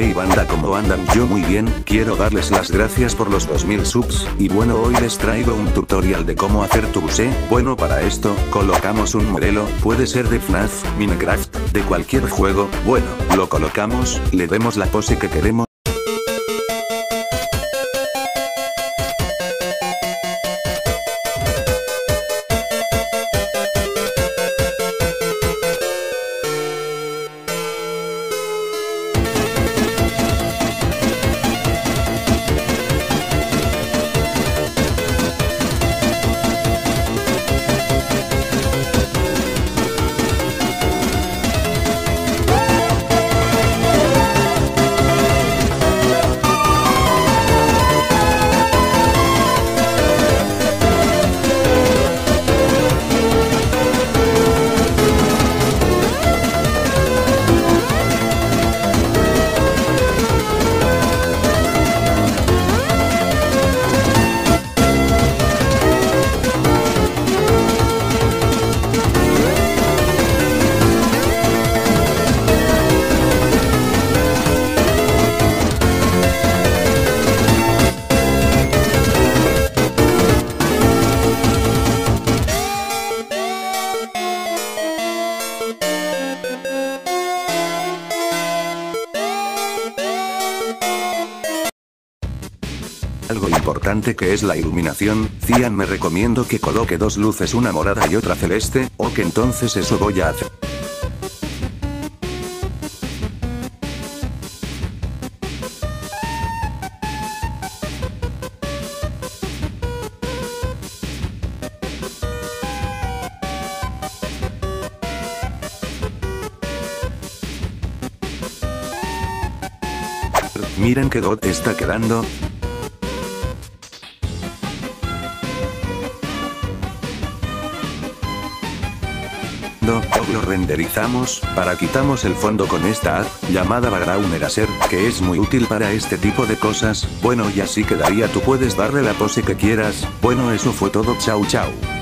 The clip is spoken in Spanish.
Hey banda ¿cómo andan? Yo muy bien, quiero darles las gracias por los 2000 subs, y bueno hoy les traigo un tutorial de cómo hacer tu buce, bueno para esto, colocamos un modelo, puede ser de FNAF, Minecraft, de cualquier juego, bueno, lo colocamos, le demos la pose que queremos, Algo importante que es la iluminación, Cian me recomiendo que coloque dos luces una morada y otra celeste, o que entonces eso voy a hacer. Miren que God está quedando, lo renderizamos, para quitamos el fondo con esta app, llamada Background Eraser, que es muy útil para este tipo de cosas, bueno y así quedaría tú puedes darle la pose que quieras, bueno eso fue todo chau chau.